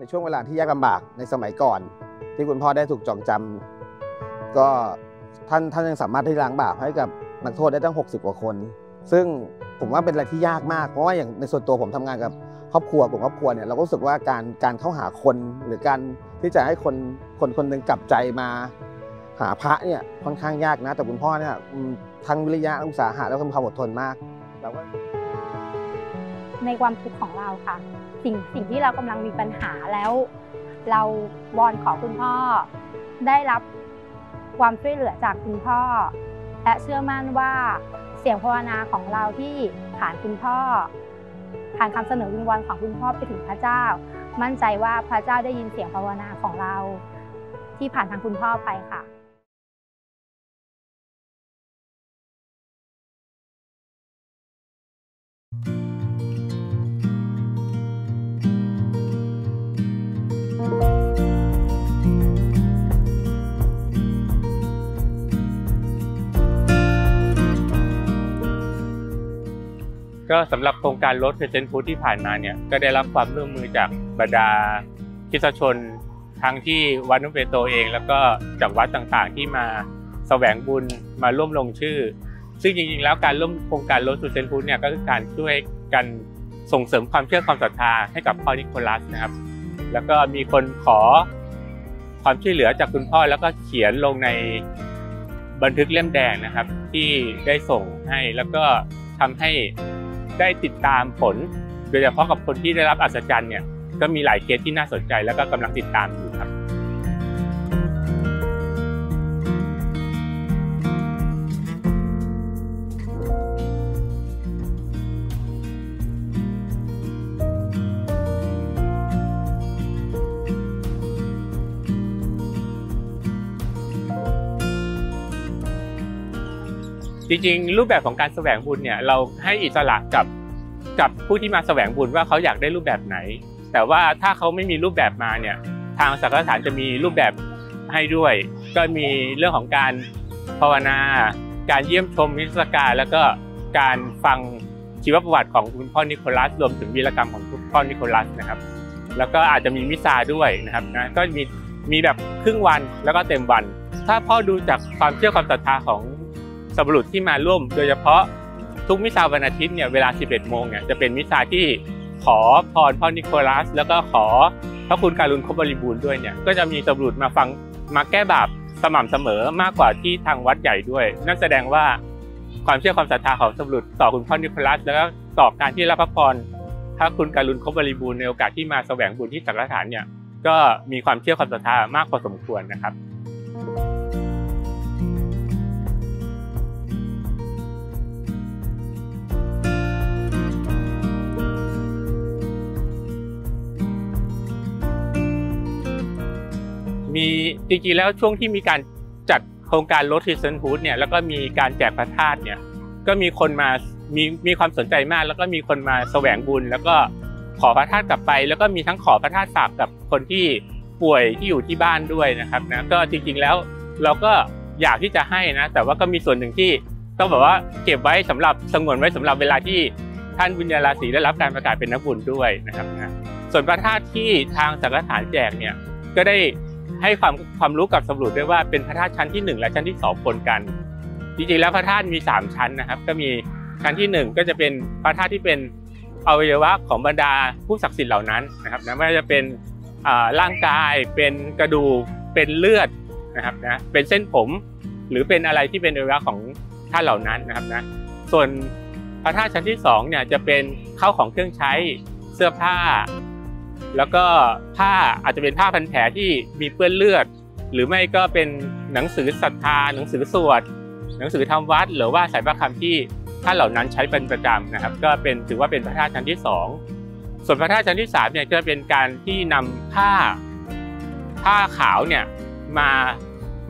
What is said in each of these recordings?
ในช่วงเวลาที่ยากลำบากในสมัยก่อน ที่คุณพ่อได้ถูกจองจำก็ท่านท่านยังสามารถที่ล้างบาปให้กับนักโทษได้ตั้ง 60 กว่าคน ซึ่งผมว่าเป็นอะไรที่ยากมาก เพราะว่าอย่างในส่วนตัวผมทำงานกับครอบครัวกลุ่มครอบครัวเนี่ยเราก็รู้สึกว่าการการเข้าหาคนหรือการที่จะให้คนคนคนหนึ่งกลับใจมา หาพระเนี่ยค่อนข้างยากนะ แต่คุณพ่อเนี่ยทั้งวิริยะอุตสาหะแล้วก็ความอดทนมากเราก็ในความทุกข์ของเราค่ะ สิ่งสิ่งที่เรากำลังมีปัญหาแล้ว เราวอนขอคุณพ่อ ได้รับความช่วยเหลือจากคุณพ่อ และเชื่อมั่นว่าเสียงภาวนาของเราที่ผ่านคุณพ่อ ผ่านคำเสนอวิงวอนของคุณพ่อไปถึงพระเจ้า มั่นใจว่าพระเจ้าได้ยินเสียงภาวนาของเรา ที่ผ่านทางคุณพ่อไปค่ะ ก็สำหรับโครงการรถเพจเซนฟู้ดที่ผ่านมาเนี่ยก็ได้รับความร่วมมือจากบรรดาคิสตชน ทั้งที่วัดนุเปโตเอง แล้วก็จากวัดต่างๆที่มาแสวงบุญมาร่วมลงชื่อ ซึ่งจริงๆแล้วการร่วมโครงการรถเพจเซนฟู้ดเนี่ยก็คือการช่วยกันส่งเสริมความเชื่อความศรัทธาให้กับพ่อนิโคลัสนะครับ แล้วก็มีคนขอความช่วยเหลือจากคุณพ่อแล้วก็เขียนลงในบันทึกเล่มแดงนะครับ ที่ได้ส่งให้แล้วก็ทำให้ ได้ติดตามผล โดยเฉพาะกับคนที่ได้รับอัศจรรย์เนี่ยก็มีหลายเคสที่น่าสนใจแล้วก็กำลังติดตามอยู่ครับจริงๆ รูปแบบของการแสวงบุญเนี่ยเราให้อิสระกับ กับผู้ที่มาแสวงบุญว่าเขาอยากได้รูปแบบไหน แต่ว่าถ้าเขาไม่มีรูปแบบมาเนี่ยทางสังฆทานจะมีรูปแบบให้ด้วย ก็มีเรื่องของการภาวนา การเยี่ยมชมนิศการแล้วก็การฟังชีวประวัติของคุณพ่อนิโคลัสรวมถึงวีรกรรมของคุณพ่อนิโคลัสนะครับ แล้วก็อาจจะมีมิซาด้วยนะครับนะก็มีมีแบบครึ่งวันแล้วก็เต็มวัน ถ้าพ่อดูจากความเชื่อความศรัทธาของสับรุษที่มาร่วม โดยเฉพาะ ทุกมิสซาวันอาทิตย์เนี่ยเวลา 11 โมงเนี่ยจะเป็นมิสซาที่ขอพรพ่อนิโคลัส แล้วก็ขอพระคุณการุณครบบริบูรณ์ด้วยเนี่ยก็จะมีสับรุษมาฟังมาแก้บาปสม่ำเสมอมากกว่าที่ทางวัดใหญ่ด้วย นั่นแสดงว่าความเชื่อความศรัทธาของสับรุษต่อคุณพ่อนิโคลัส แล้วก็ต่อการที่รับพระพรพระคุณการุณครบบริบูรณ์ในโอกาสที่มาแสวงบุญที่สังฆทานเนี่ยก็มีความเชื่อความศรัทธามากพอสมควรนะครับ มีจริงๆแล้วช่วงที่มีการจัดโครงการรถทิสเซนฮูดเนี่ยแล้วก็มีการแจกพระธาตุเนี่ยก็มีคนมามีมีความสนใจมาก แล้วก็มีคนมาแสวงบุญ แล้วก็ขอพระธาตุกลับไป แล้วก็มีทั้งขอพระธาตุฝากกับคนที่ป่วยที่อยู่ที่บ้านด้วยนะครับนะก็จริงๆแล้วเราก็อยากที่จะให้นะ แต่ว่าก็มีส่วนหนึ่งที่ต้องแบบว่าเก็บไว้สำหรับสงวนไว้สำหรับเวลาที่ท่านบุญญาราศีได้รับการประกาศเป็นนักบุญด้วยนะครับนะส่วนพระธาตุที่ทางสังฆทานแจกเนี่ยก็ได้ ให้ความความรู้กับสำรวจด้วยว่าเป็นพระธาตุชั้นที่ 1 และชั้นที่ 2ปนกัน จริงๆแล้วพระธาตุมี 3 ชั้นนะครับ ก็มีชั้นที่ 1 ก็จะเป็นพระธาตุที่เป็นอวัยวะของบรรดาผู้ศักดิ์สิทธิ์เหล่านั้นนะครับนะไม่ว่าจะเป็นร่างกายเป็นกระดูกเป็นเลือดนะครับนะเป็นเส้นผมหรือเป็นอะไรที่เป็นอวัยวะของท่านเหล่านั้นนะครับนะส่วนพระธาตุชั้นที่2เนี่ยจะเป็นข้าวของเครื่องใช้เสื้อผ้า แล้วก็ผ้าอาจจะเป็นผ้าพันแผลที่มีเปื้อนเลือด หรือไม่ก็เป็นหนังสือศรัทธา หนังสือสวด หนังสือทำวัด หรือว่าสายประคำที่ท่านเหล่านั้นใช้เป็นประจำนะครับ ก็เป็นถือว่าเป็นพระธาตุชั้นที่สองส่วนพระธาตุชั้นที่สามเนี่ยก็เป็นการที่นำผ้าผ้าขาวเนี่ยมา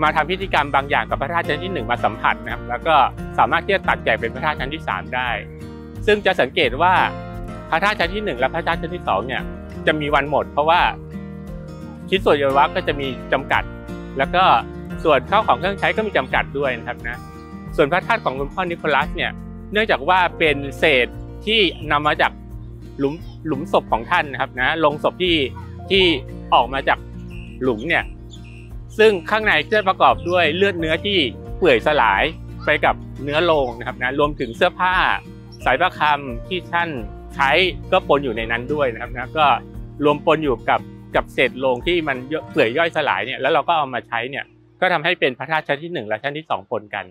มาทำพิธีกรรมบางอย่างกับพระธาตุชั้นที่หนึ่งมาสัมผัสนะครับ แล้วก็สามารถที่จะตัดแจกเป็นพระธาตุชั้นที่สามได้ ซึ่งจะสังเกตว่าพระธาตุชั้นที่หนึ่งและพระธาตุชั้นที่สองเนี่ย จะมีวันหมด เพราะว่าชิ้นส่วนอวัยวะก็จะมีจำกัด แล้วก็ส่วนข้าวของเครื่องใช้ก็มีจำกัดด้วยนะครับนะส่วนพระธาตุของคุณพ่อนิโคลัสเนี่ยเนื่องจากว่าเป็นเศษที่นำมาจากหลุมหลุมศพของท่านนะครับนะลงศพที่ที่ออกมาจากหลุมเนี่ยซึ่งข้างในจะประกอบด้วยเลือดเนื้อที่เปื่อยสลายไปกับเนื้อโลงนะครับนะรวมถึงเสื้อผ้า สายประคำที่ท่าน ใช้ก็ปนอยู่ในนั้นด้วยนะครับนะก็รวมปนอยู่กับกับเศษโลงที่มันเปื่อยย่อยสลายเนี่ยแล้วเราก็เอามาใช้เนี่ยก็ทำให้เป็นพระธาตุชั้นที่หนึ่งและชั้นที่สองปนกัน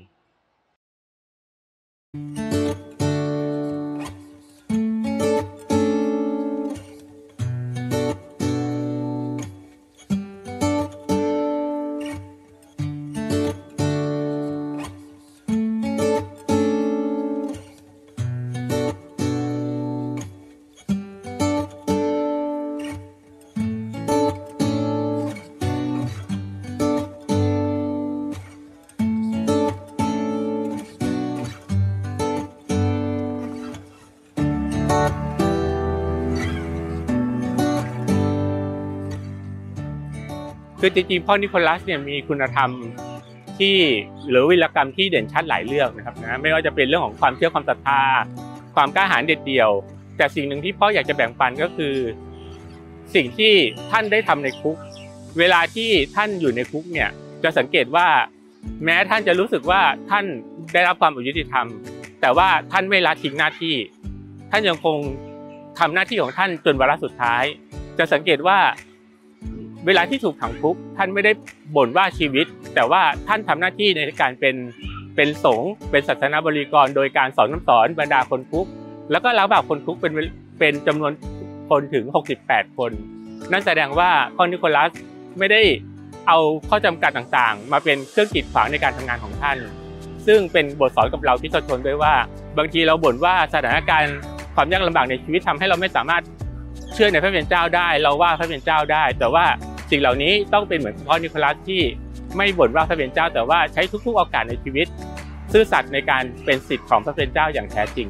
คือจริงๆพ่อนิโคลัสเนี่ยมีคุณธรรมที่หรือวิรกรรมที่เด่นชัดหลายเรื่องนะครับนะไม่ว่าจะเป็นเรื่องของความเชื่อความศรัทธา ความกล้าหาญเด็ดเดี่ยว แต่สิ่งหนึ่งที่พ่ออยากจะแบ่งปันก็คือ สิ่งที่ท่านได้ทำในคุก เวลาที่ท่านอยู่ในคุกเนี่ยจะสังเกตว่า แม้ท่านจะรู้สึกว่าท่านได้รับความอยุติธรรม แต่ว่าท่านไม่ละทิ้งหน้าที่ ท่านยังคงทำหน้าที่ของท่านจนวาระสุดท้าย จะสังเกตว่า เวลาที่ถูกขังคุกท่านไม่ได้บ่นว่าชีวิต แต่ว่าท่านทำหน้าที่ในการเป็นเป็นสงฆ์เป็นศาสนาบริกร โดยการสอนน้ำสอนบรรดาคนคุก แล้วก็รับแบบคนคุกเป็นเป็นจำนวนคนถึง 68 คน นั่นแสดงว่าพ่อนิโคลัสไม่ได้เอาข้อจำกัดต่างๆ มาเป็นเครื่องกีดขวางในการทำงานของท่าน ซึ่งเป็นบทสอนกับเราที่ชนด้วยว่า บางทีเราบ่นว่าสถานการณ์ความยากลำบากในชีวิตทำให้เราไม่สามารถเชื่อในพระเป็นเจ้าได้ เราว่าพระเป็นเจ้าได้ แต่ว่า สิ่งเหล่านี้ต้องเป็นเหมือนพ่อนิโคลัสที่ไม่บ่นว่าพระเป็นเจ้า แต่ว่าใช้ทุกๆโอกาสในชีวิต ซื่อสัตย์ในการเป็นสิทธิ์ของพระเป็นเจ้าอย่างแท้จริง